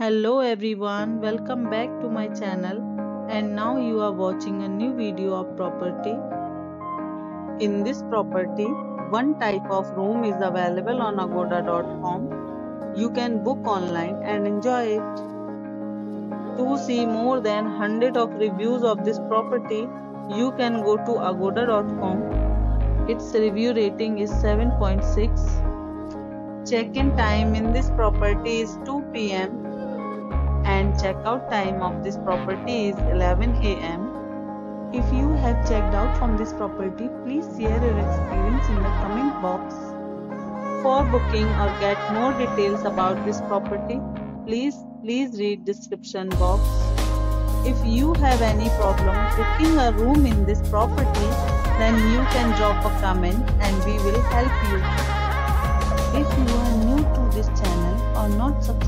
Hello everyone, welcome back to my channel and now you are watching a new video of property. In this property, one type of room is available on agoda.com. You can book online and enjoy it. To see more than 100 of reviews of this property, you can go to agoda.com. Its review rating is 7.6. Check-in time in this property is 2 pm and checkout time of this property is 11 am. If you have checked out from this property, please share your experience in the comment box. For booking or get more details about this property, please please read description box. If you have any problem booking a room in this property, then you can drop a comment and we will help you. If you are new to this channel or not subscribed